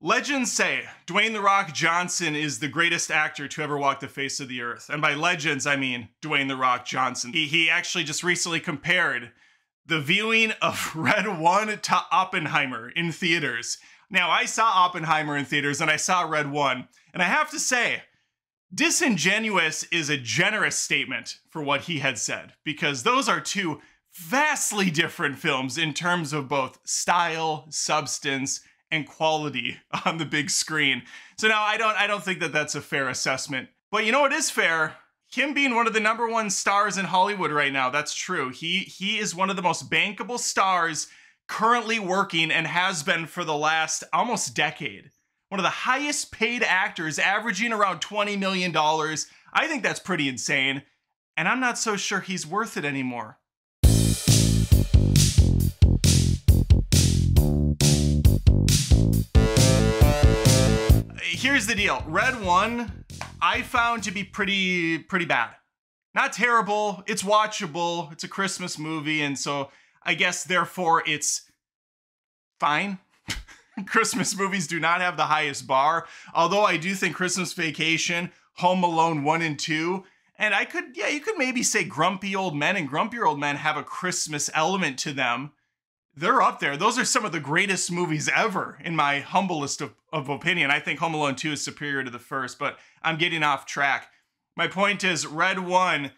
Legends say Dwayne The Rock Johnson is the greatest actor to ever walk the face of the earth. And by legends, I mean Dwayne The Rock Johnson. He, he actually just recently compared the viewing of Red 1 to Oppenheimer in theaters. Now, I saw Oppenheimer in theaters and I saw Red 1, and I have to say, disingenuous is a generous statement for what he had said, because those are two vastly different films in terms of both style, substance, and quality on the big screen. So now I don't I don't think that that's a fair assessment. But you know what is fair? Him being one of the number one stars in Hollywood right now. That's true. He he is one of the most bankable stars currently working and has been for the last almost decade. One of the highest paid actors averaging around 20 million dollars. I think that's pretty insane. And I'm not so sure he's worth it anymore. Here's the deal. Red One, I found to be pretty pretty bad. Not terrible. It's watchable. It's a Christmas movie, and so I guess therefore it's fine. Christmas movies do not have the highest bar. Although I do think Christmas Vacation, Home Alone 1 and 2, and I could, yeah, you could maybe say Grumpy Old Men and Grumpier Old Men have a Christmas element to them they're up there. Those are some of the greatest movies ever, in my humblest of, of opinion. I think Home Alone 2 is superior to the first, but I'm getting off track. My point is, Red One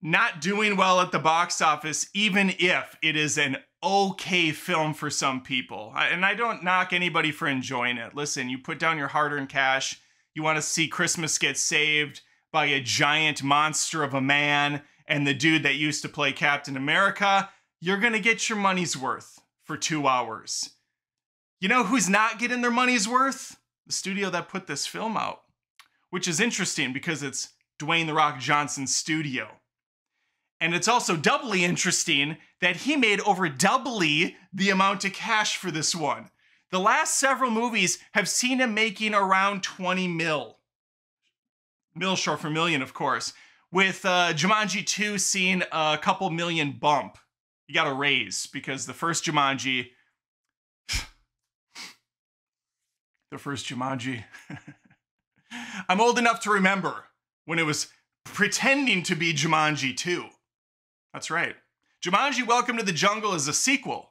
not doing well at the box office, even if it is an okay film for some people. And I don't knock anybody for enjoying it. Listen, you put down your hard earned cash, you want to see Christmas get saved by a giant monster of a man and the dude that used to play Captain America you're going to get your money's worth for two hours. You know who's not getting their money's worth? The studio that put this film out, which is interesting because it's Dwayne The Rock Johnson's studio. And it's also doubly interesting that he made over doubly the amount of cash for this one. The last several movies have seen him making around 20 mil. Mil short for million, of course. With uh, Jumanji 2 seeing a couple million bump you got a raise because the first Jumanji, the first Jumanji, I'm old enough to remember when it was pretending to be Jumanji 2. That's right. Jumanji Welcome to the Jungle is a sequel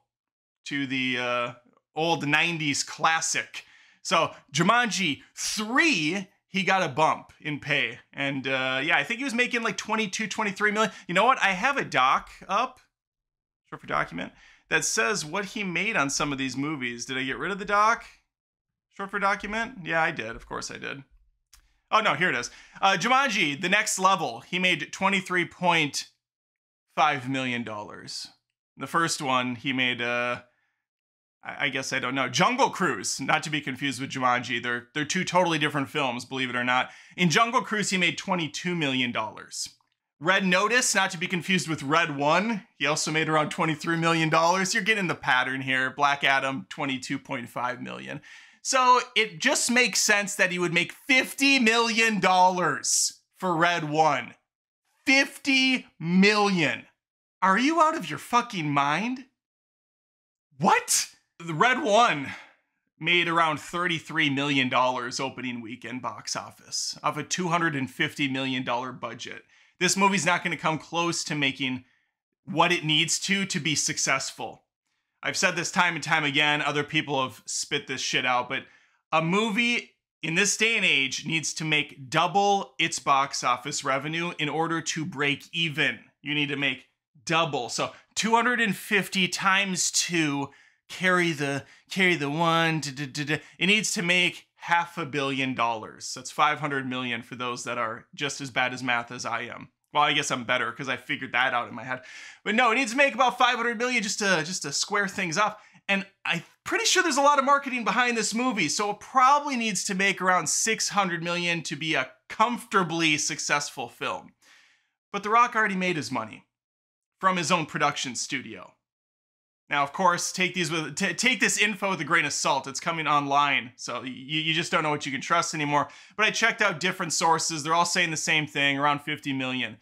to the uh, old 90s classic. So, Jumanji 3, he got a bump in pay. And uh, yeah, I think he was making like 22, 23 million. You know what? I have a doc up short for document that says what he made on some of these movies. Did I get rid of the doc? For document? Yeah, I did. Of course I did. Oh no, here it is. Uh, Jumanji, the next level. He made twenty-three point five million dollars. The first one he made. Uh, I guess I don't know. Jungle Cruise, not to be confused with Jumanji. They're they're two totally different films, believe it or not. In Jungle Cruise, he made twenty-two million dollars. Red Notice, not to be confused with Red One. He also made around $23 million. You're getting the pattern here. Black Adam, 22.5 million. So it just makes sense that he would make $50 million for Red One. 50 million. Are you out of your fucking mind? What? The Red One made around $33 million opening weekend box office of a $250 million budget this movie's not going to come close to making what it needs to to be successful. I've said this time and time again, other people have spit this shit out, but a movie in this day and age needs to make double its box office revenue in order to break even. You need to make double. So 250 times 2 carry the carry the 1 it needs to make half a billion dollars. That's 500 million for those that are just as bad as math as I am. Well, I guess I'm better because I figured that out in my head. But no, it needs to make about 500 million just to just to square things up. And I'm pretty sure there's a lot of marketing behind this movie, so it probably needs to make around 600 million to be a comfortably successful film. But The Rock already made his money from his own production studio. Now, of course, take these with take this info with a grain of salt. It's coming online, so you, you just don't know what you can trust anymore. But I checked out different sources; they're all saying the same thing, around 50 million.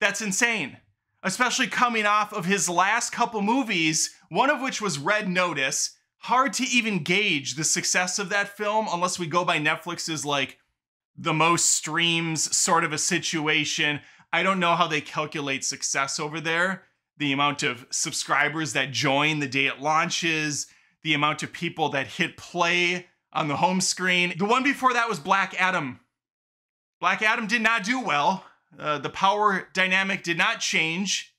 That's insane, especially coming off of his last couple movies, one of which was Red Notice, hard to even gauge the success of that film unless we go by Netflix's like the most streams sort of a situation. I don't know how they calculate success over there. The amount of subscribers that join the day it launches, the amount of people that hit play on the home screen. The one before that was Black Adam. Black Adam did not do well. Uh, the power dynamic did not change.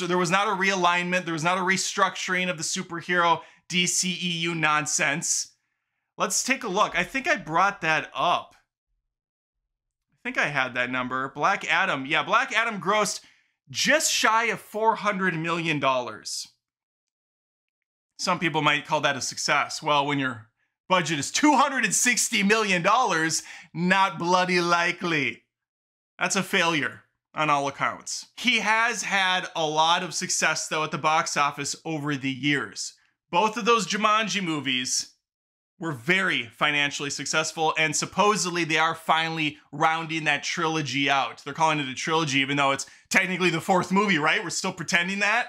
There was not a realignment, there was not a restructuring of the superhero DCEU nonsense. Let's take a look. I think I brought that up. I think I had that number. Black Adam. Yeah, Black Adam grossed just shy of $400 million. Some people might call that a success. Well, when your budget is $260 million, not bloody likely. That's a failure on all accounts. He has had a lot of success, though, at the box office over the years. Both of those Jumanji movies were very financially successful, and supposedly they are finally rounding that trilogy out. They're calling it a trilogy, even though it's technically the fourth movie, right? We're still pretending that.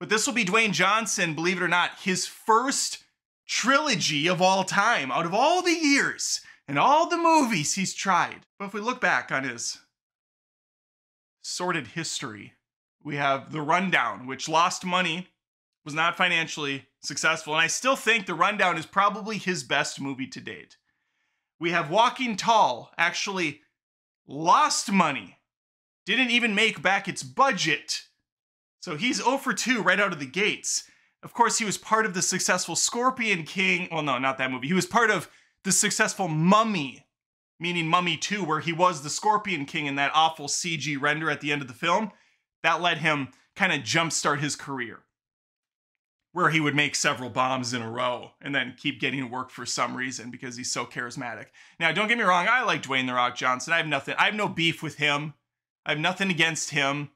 But this will be Dwayne Johnson, believe it or not, his first trilogy of all time, out of all the years and all the movies he's tried. But if we look back on his sordid history, we have The Rundown, which lost money, was not financially successful, and I still think The Rundown is probably his best movie to date. We have Walking Tall, actually lost money, didn't even make back its budget. So he's 0 for 2 right out of the gates. Of course, he was part of the successful Scorpion King. Well, no, not that movie. He was part of the successful Mummy, meaning Mummy 2, where he was the Scorpion King in that awful CG render at the end of the film. That let him kind of jumpstart his career, where he would make several bombs in a row and then keep getting to work for some reason because he's so charismatic. Now, don't get me wrong, I like Dwayne The Rock Johnson. I have nothing, I have no beef with him. I have nothing against him.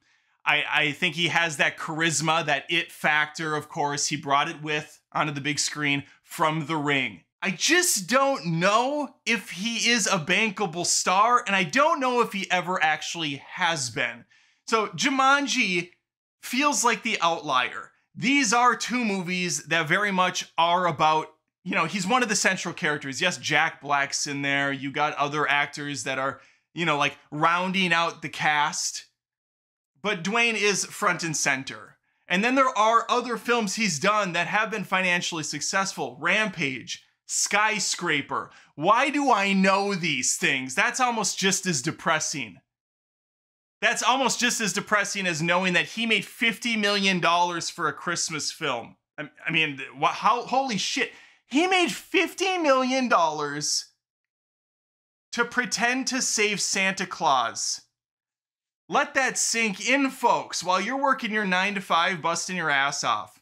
I, I think he has that charisma, that it factor, of course. He brought it with onto the big screen from the ring. I just don't know if he is a bankable star, and I don't know if he ever actually has been. So, Jumanji feels like the outlier. These are two movies that very much are about, you know, he's one of the central characters. Yes, Jack Black's in there. You got other actors that are, you know, like rounding out the cast but Dwayne is front and center. And then there are other films he's done that have been financially successful Rampage, Skyscraper. Why do I know these things? That's almost just as depressing. That's almost just as depressing as knowing that he made $50 million for a Christmas film. I mean, how, holy shit. He made $50 million to pretend to save Santa Claus. Let that sink in, folks, while you're working your nine to five, busting your ass off.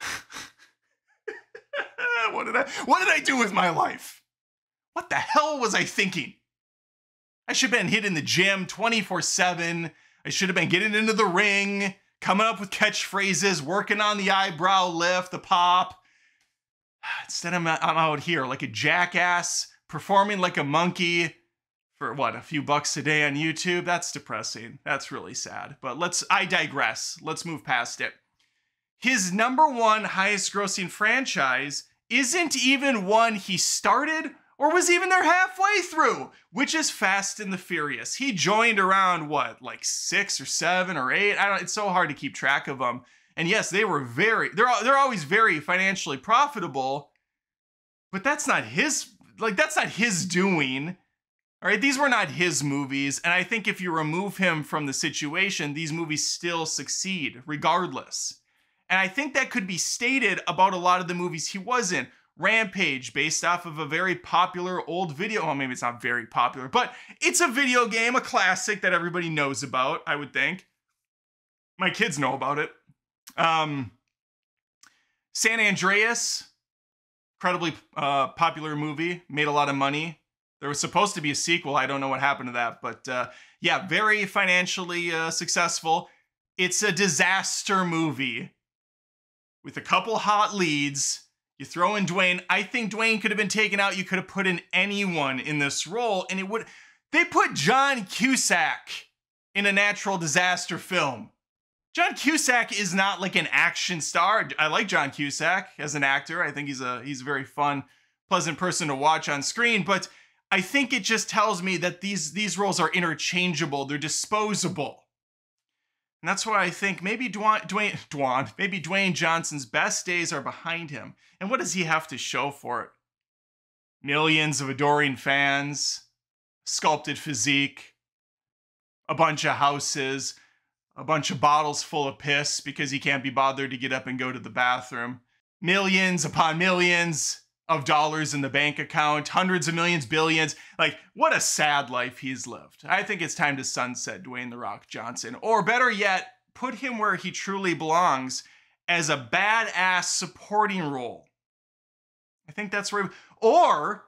what did I what did I do with my life? What the hell was I thinking? I should have been hitting the gym 24-7. I should have been getting into the ring, coming up with catchphrases, working on the eyebrow lift, the pop. Instead, I'm, I'm out here like a jackass, performing like a monkey, for what a few bucks a day on YouTube. That's depressing. That's really sad. But let's I digress. Let's move past it. His number one highest grossing franchise isn't even one he started or was even there halfway through, which is Fast and the Furious. He joined around what, like 6 or 7 or 8. I don't it's so hard to keep track of them. And yes, they were very they're they're always very financially profitable, but that's not his like that's not his doing all right, these were not his movies, and I think if you remove him from the situation, these movies still succeed regardless. And I think that could be stated about a lot of the movies he was in. Rampage, based off of a very popular old video. Well, maybe it's not very popular, but it's a video game, a classic that everybody knows about, I would think. My kids know about it. Um, San Andreas, incredibly uh, popular movie, made a lot of money. There was supposed to be a sequel. I don't know what happened to that, but uh, yeah, very financially uh, successful. It's a disaster movie with a couple hot leads. You throw in Dwayne. I think Dwayne could have been taken out. You could have put in anyone in this role, and it would. They put John Cusack in a natural disaster film. John Cusack is not like an action star. I like John Cusack as an actor. I think he's a he's a very fun, pleasant person to watch on screen, but I think it just tells me that these these roles are interchangeable, they're disposable. And that's why I think maybe Dwayne, Dwayne, Dwayne, maybe Dwayne Johnson's best days are behind him. And what does he have to show for it? Millions of adoring fans, sculpted physique, a bunch of houses, a bunch of bottles full of piss because he can't be bothered to get up and go to the bathroom. Millions upon millions of dollars in the bank account, hundreds of millions, billions. Like, what a sad life he's lived. I think it's time to sunset Dwayne The Rock Johnson. Or better yet, put him where he truly belongs as a badass supporting role. I think that's where. Or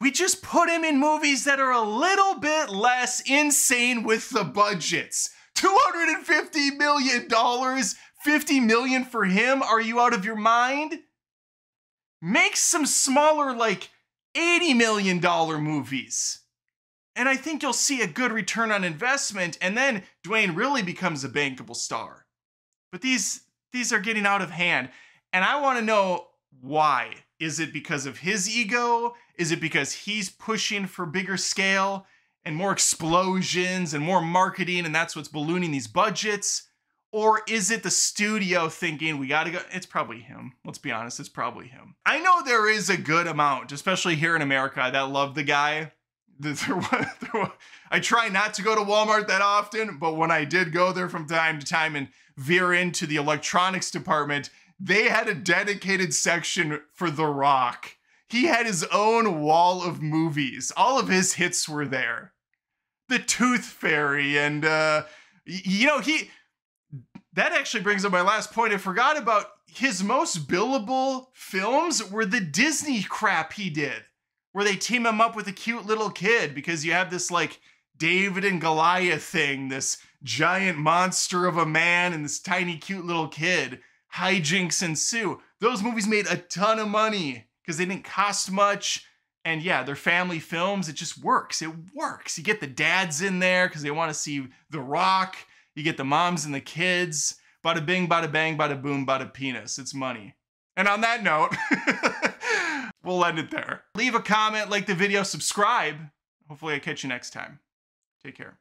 we just put him in movies that are a little bit less insane with the budgets. $250 million, 50 million for him? Are you out of your mind? Make some smaller, like $80 million movies. And I think you'll see a good return on investment, and then Dwayne really becomes a bankable star. But these these are getting out of hand. And I want to know why. Is it because of his ego? Is it because he's pushing for bigger scale? and more explosions and more marketing, and that's what's ballooning these budgets? Or is it the studio thinking we gotta go? It's probably him. Let's be honest, it's probably him. I know there is a good amount, especially here in America, that love the guy. I try not to go to Walmart that often, but when I did go there from time to time and veer into the electronics department, they had a dedicated section for The Rock. He had his own wall of movies. All of his hits were there the Tooth Fairy, and uh, you know he. That actually brings up my last point. I forgot about his most billable films were the Disney crap he did, where they team him up with a cute little kid because you have this like David and Goliath thing, this giant monster of a man and this tiny cute little kid. Hijinks ensue. Those movies made a ton of money because they didn't cost much and yeah, they're family films. It just works. It works. You get the dads in there because they want to see The Rock. You get the moms and the kids. Bada bing, bada bang, bada boom, bada penis. It's money. And on that note, we'll end it there. Leave a comment, like the video, subscribe. Hopefully, I catch you next time. Take care.